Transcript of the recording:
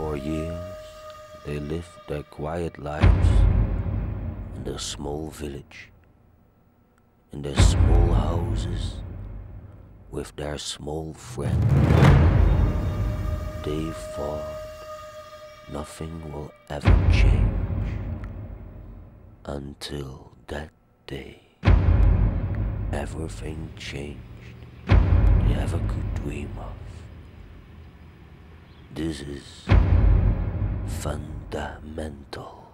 For years, they lived their quiet lives in their small village, in their small houses, with their small friends. They thought nothing will ever change until that day. Everything changed they ever could dream of. This is fundamental.